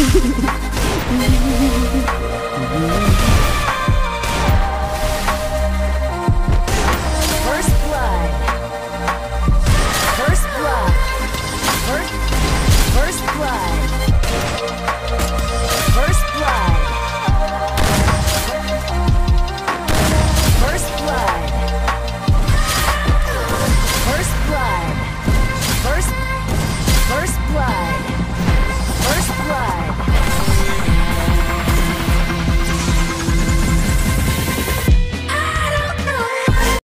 Mm-hmm.